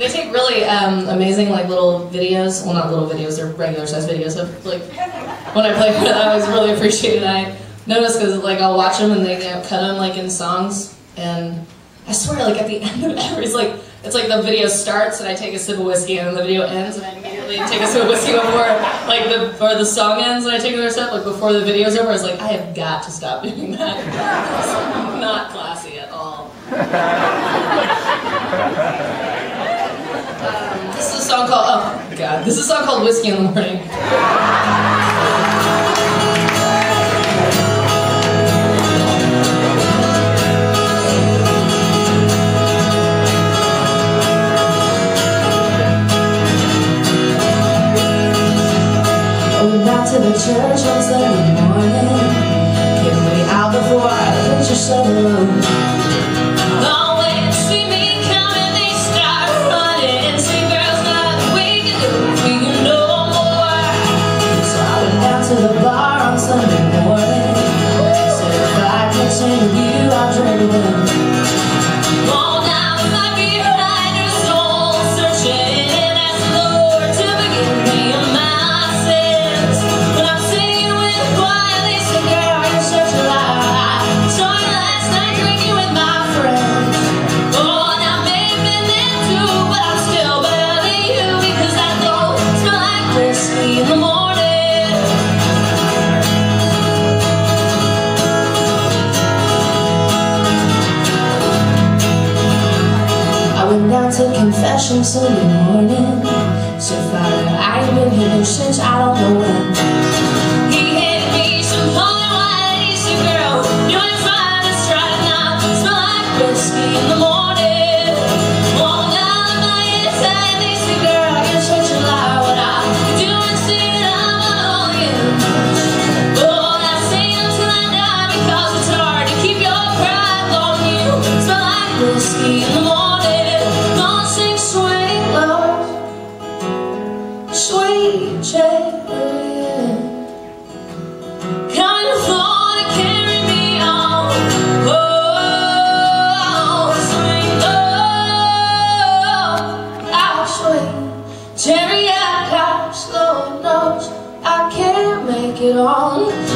They take really um, amazing like little videos. Well, not little videos; they're regular size videos of like when I play. I always really appreciate it. I notice because like I'll watch them and they you know, cut them like in songs, and I swear like at the end of every it's like it's like the video starts and I take a sip of whiskey and then the video ends and I immediately take a sip of whiskey before like the or the song ends and I take another sip like before the video's over. I was like I have got to stop doing that. Not classy at all. Um, called oh, oh god. This is a song called Whiskey in the Morning. to the church on Sunday morning? Get me out before I put your alone to confession Sunday morning long.